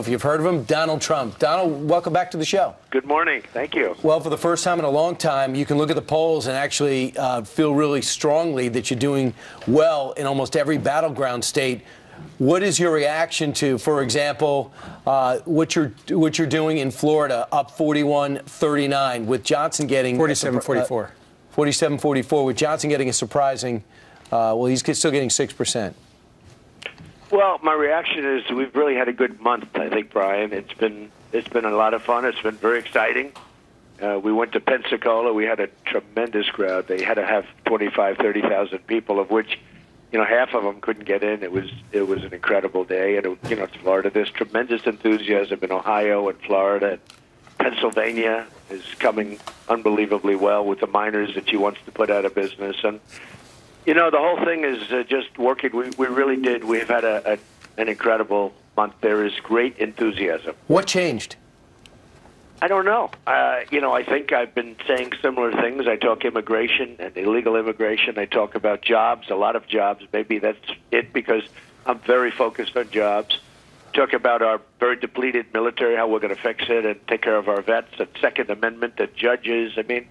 if you've heard of him, Donald Trump. Donald, welcome back to the show. Good morning. Thank you. Well, for the first time in a long time, you can look at the polls and actually uh, feel really strongly that you're doing well in almost every battleground state. What is your reaction to, for example, uh, what you're what you're doing in Florida, up 41-39, with Johnson getting 47-44, 47-44, with Johnson getting a surprising. Uh, well, he's still getting six percent. Well, my reaction is we've really had a good month. I think, Brian. It's been it's been a lot of fun. It's been very exciting. Uh, we went to Pensacola. We had a tremendous crowd. They had to have 25, 30,000 people, of which, you know, half of them couldn't get in. It was it was an incredible day. And it, you know, Florida. There's tremendous enthusiasm in Ohio and Florida. Pennsylvania is coming unbelievably well with the miners that she wants to put out of business. And you know, the whole thing is uh, just working. We, we really did. We've had a, a, an incredible month. There is great enthusiasm. What changed? I don't know. Uh, you know, I think I've been saying similar things. I talk immigration and illegal immigration. I talk about jobs, a lot of jobs. Maybe that's it because I'm very focused on jobs. Talk about our very depleted military, how we're going to fix it and take care of our vets, and Second Amendment, the judges. I mean,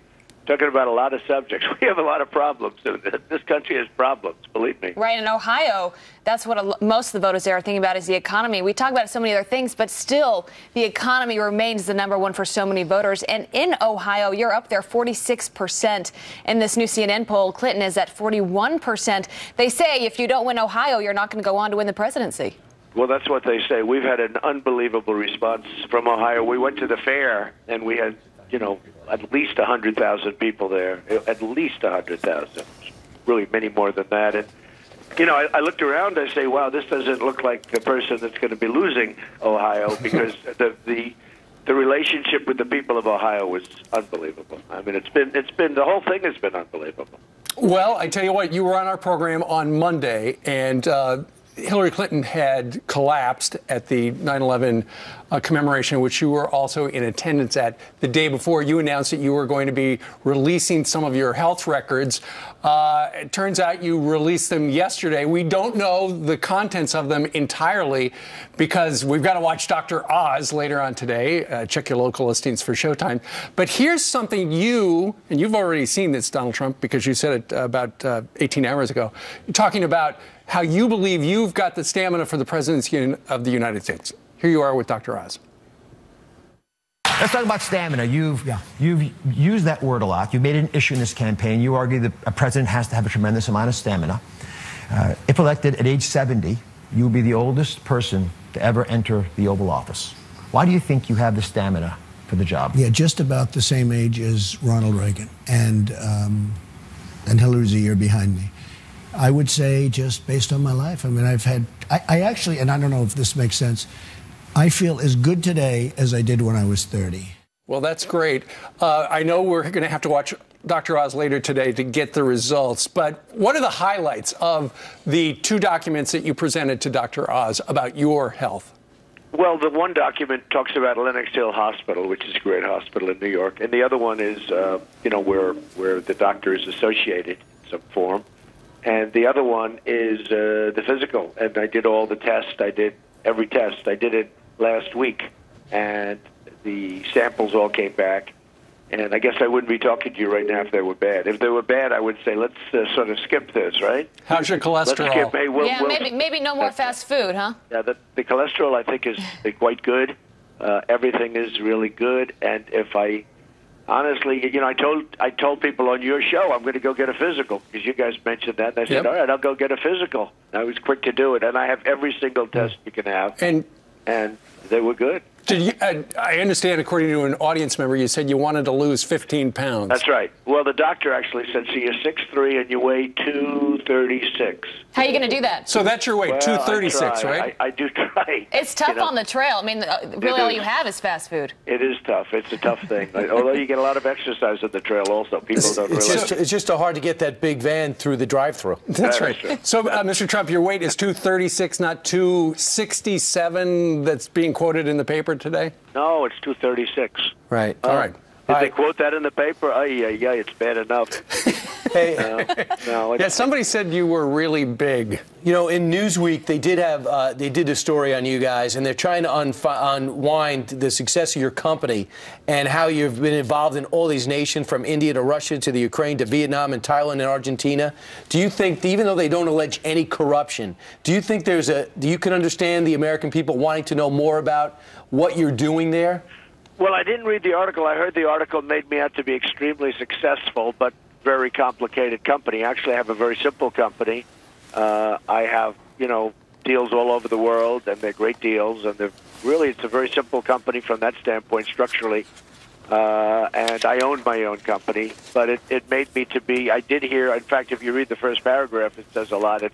talking about a lot of subjects. We have a lot of problems. This country has problems, believe me. Right. In Ohio, that's what a, most of the voters there are thinking about is the economy. We talk about so many other things, but still, the economy remains the number one for so many voters. And in Ohio, you're up there 46%. In this new CNN poll, Clinton is at 41%. They say if you don't win Ohio, you're not going to go on to win the presidency. Well, that's what they say. We've had an unbelievable response from Ohio. We went to the fair and we had you know, at least 100,000 people there, at least 100,000, really many more than that. And, you know, I, I looked around, I say, wow, this doesn't look like the person that's going to be losing Ohio because the, the, the relationship with the people of Ohio was unbelievable. I mean, it's been, it's been, the whole thing has been unbelievable. Well, I tell you what, you were on our program on Monday, and uh, Hillary Clinton had collapsed at the 9 11 uh, commemoration, which you were also in attendance at the day before. You announced that you were going to be releasing some of your health records. Uh, it turns out you released them yesterday. We don't know the contents of them entirely because we've got to watch Dr. Oz later on today. Uh, check your local listings for Showtime. But here's something you, and you've already seen this, Donald Trump, because you said it about uh, 18 hours ago. Talking about how you believe you've got the stamina for the presidency of the United States. Here you are with Dr. Oz. Let's talk about stamina. You've yeah. you've used that word a lot. You've made an issue in this campaign. You argue that a president has to have a tremendous amount of stamina. Uh, if elected at age 70, you will be the oldest person to ever enter the Oval Office. Why do you think you have the stamina for the job? Yeah, just about the same age as Ronald Reagan, and um, and Hillary's a year behind me. I would say just based on my life. I mean, I've had, I, I, actually, and I don't know if this makes sense, I feel as good today as I did when I was 30. Well, that's great. Uh, I know we're going to have to watch Dr. Oz later today to get the results, but what are the highlights of the two documents that you presented to Dr. Oz about your health? Well, the one document talks about Lenox Hill Hospital, which is a great hospital in New York, and the other one is, uh, you know, where where the doctor is associated in some form and the other one is uh, the physical. And I did all the tests. I did every test. I did it last week, and the samples all came back. And I guess I wouldn't be talking to you right now if they were bad. If they were bad, I would say let's uh, sort of skip this, right? How's your cholesterol? Skip, hey, we'll, yeah, we'll, maybe maybe no more fast food, huh? Yeah, the, the cholesterol I think is quite good. Uh, everything is really good, and if I honestly, you know, I told I told people on your show I'm going to go get a physical because you guys mentioned that. And I said, yep. all right, I'll go get a physical. And I was quick to do it, and I have every single test you can have, and and they were good. Did you, uh, I understand, according to an audience member, you said you wanted to lose 15 pounds. That's right. Well, the doctor actually said, "See, you're 6'3 and you weigh 236. How are you going to do that? So that's your weight, well, 236, right? I, I, do try. It's tough you know? on the trail. I mean, uh, really all you have is fast food. It is tough. It's a tough thing. Although you get a lot of exercise on the trail also. People it's, don't it's realize. Just, it's just hard to get that big van through the drive-through. That's that right. So, uh, Mr. Trump, your weight is 236, not 267 that's being quoted in the paper today? No, it's 236. Right. Uh, All right. Did All they quote that in the paper? Oh, yeah, yeah, it's bad enough. Hey, No, Yeah, somebody said you were really big. You know, in Newsweek, they did have uh, they did a story on you guys, and they're trying to unwind the success of your company and how you've been involved in all these nations, from India to Russia to the Ukraine to Vietnam and Thailand and Argentina. Do you think, even though they don't allege any corruption, do you think there's a do you can understand the American people wanting to know more about what you're doing there? Well, I didn't read the article. I heard the article made me out to be extremely successful, but very complicated company. Actually, I have a very simple company. Uh, I have, you know, deals all over the world, and they're great deals, and they're really it's a very simple company from that standpoint structurally. Uh, and I own my own company, but it, it made me to be. I did hear, in fact, if you read the first paragraph, it says a lot. It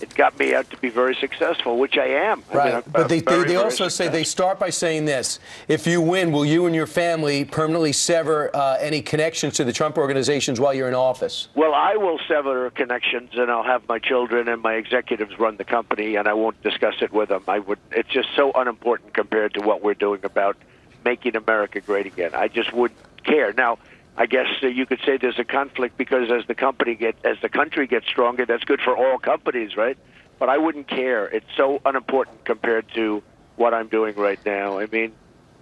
it got me out to be very successful, which I am. Right. I'm- but I'm they, they, very, they very also say they start by saying this if you win, will you and your family permanently sever uh, any connections to the Trump organizations while you're in office? Well, I will sever connections, and I'll have my children and my executives run the company, and I won't discuss it with them. I would. It's just so unimportant compared to what we're doing about making America great again. I just wouldn't care. Now, I guess uh, you could say there's a conflict because as the company get as the country gets stronger, that's good for all companies, right? But I wouldn't care. It's so unimportant compared to what I'm doing right now. I mean,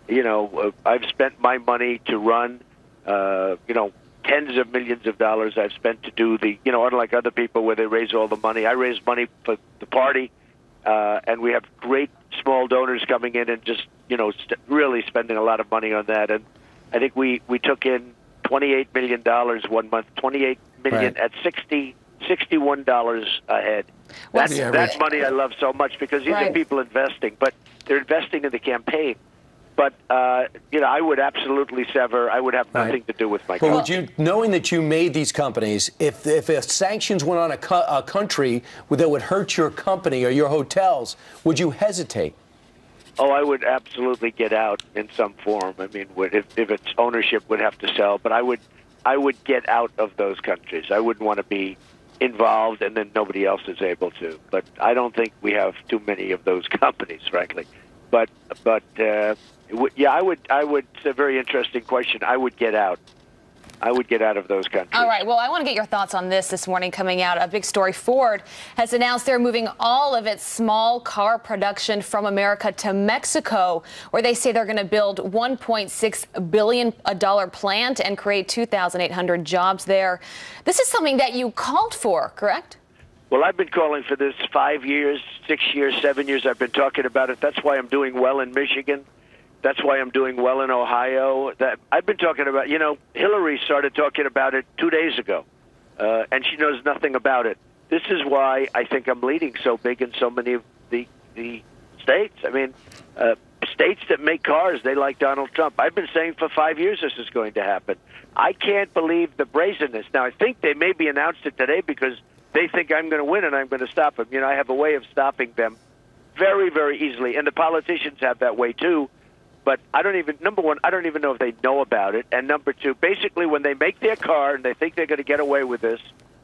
you know, uh, I've spent my money to run, uh, you know, tens of millions of dollars I've spent to do the, you know, unlike other people where they raise all the money. I raise money for the party, uh, and we have great small donors coming in and just, you know, st- really spending a lot of money on that. And I think we we took in 28 million dollars one month, 28 million Right. at 60. Sixty-one dollars a head. What's That's the that average? money I love so much because these are people investing, but they're investing in the campaign. But uh, you know, I would absolutely sever. I would have Right. nothing to do with my But company. would you, knowing that you made these companies, if if a sanctions went on a, co- a country that would hurt your company or your hotels, would you hesitate? Oh, I would absolutely get out in some form. I mean, would- if, if its ownership would have to sell, but I would, I would get out of those countries. I wouldn't want to be involved, and then nobody else is able to. But I don't think we have too many of those companies, frankly. But, but uh, would- yeah, I would, I would. It's a very interesting question. I would get out. I would get out of those countries. All right. Well, I want to get your thoughts on this this morning coming out. A big story. Ford has announced they're moving all of its small car production from America to Mexico, where they say they're going to build 1.6 billion dollar plant and create 2,800 jobs there. This is something that you called for, correct? Well, I've been calling for this five years, six years, seven years. I've been talking about it. That's why I'm doing well in Michigan. That's why I'm doing well in Ohio. That I've been talking about. You know, Hillary started talking about it two days ago, uh, and she knows nothing about it. This is why I think I'm leading so big in so many of the the states. I mean, uh, states that make cars, they like Donald Trump. I've been saying for five years this is going to happen. I can't believe the brazenness. Now, I think they maybe announced it today because they think I'm going to win and I'm going to stop them. You know, I have a way of stopping them very, very easily, and the politicians have that way too. But I don't even number one, I don't even know if they know about it, and number two, basically when they make their car and they think they're going to get away with this,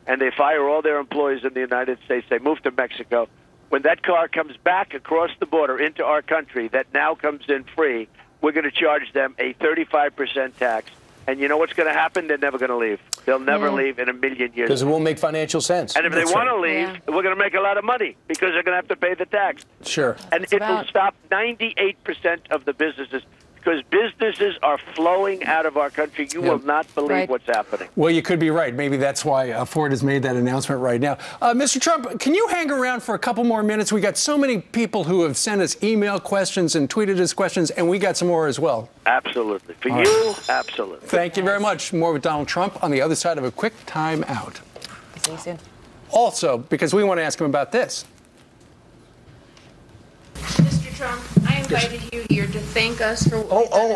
and they fire all their employees in the United States, they move to Mexico. When that car comes back across the border into our country, that now comes in free, we're going to charge them a 35% tax. And you know what's going to happen? They're never going to leave. They'll never leave in a million years. Because it won't make financial sense. And if That's they want right. to leave, Yeah. we're going to make a lot of money because they're going to have to pay the tax. Sure. And it will stop 98% of the businesses because businesses are flowing out of our country. You Yeah. will not believe Right. what's happening. Well, you could be right. Maybe that's why uh, Ford has made that announcement right now. Uh, Mr. Trump, can you hang around for a couple more minutes? We got so many people who have sent us email questions and tweeted us questions, and we got some more as well. Absolutely. For you, absolutely. Thank you very much. More with Donald Trump on the other side of a quick time out. See you soon. Also, because we want to ask him about this. Mr. Trump, I invited you here to thank us for what Oh, we've done oh,